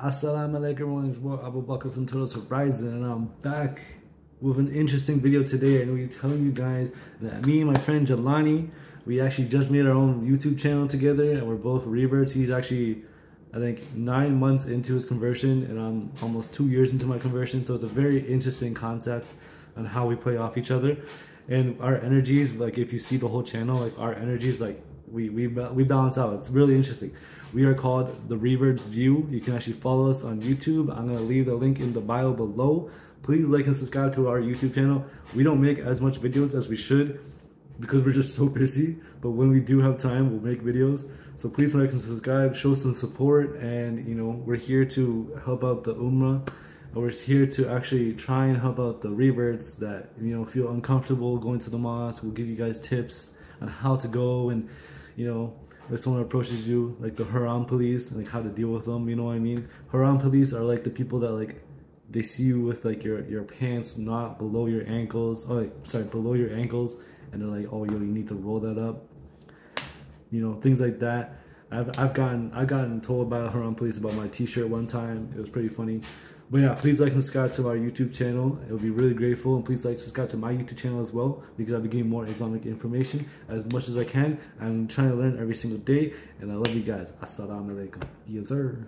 Assalamu alaikum everyone, it's Abu Bakr from Total Horizon and I'm back with an interesting video today. Going to telling you guys that me and my friend Jelani, we actually just made our own YouTube channel together and we're both reverts. He's actually, I think, nine months into his conversion and I'm almost two years into my conversion. So it's a very interesting concept on how we play off each other. And our energies, like if you see the whole channel, like our energies, like we, we, we balance out. It's really interesting. We are called The Reverts View. You can actually follow us on YouTube. I'm gonna leave the link in the bio below. Please like and subscribe to our YouTube channel. We don't make as much videos as we should because we're just so busy. But when we do have time, we'll make videos. So please like and subscribe, show some support. And you know, we're here to help out the Ummah. And we're here to actually try and help out the reverts that, you know, feel uncomfortable going to the mosque. We'll give you guys tips on how to go and, you know, if someone approaches you, like the Haram police, like how to deal with them, you know what I mean? Haram police are like the people that like they see you with like your your pants not below your ankles. Oh, like, sorry, below your ankles, and they're like, oh, yo, you need to roll that up. You know, things like that. I've I've gotten I've gotten told by Haram police about my T-shirt one time. It was pretty funny. But yeah, please like and subscribe to our YouTube channel. It would be really grateful. And please like and subscribe to my YouTube channel as well because I'll be getting more Islamic information as much as I can. I'm trying to learn every single day. And I love you guys. Assalamu alaikum. Yes, sir.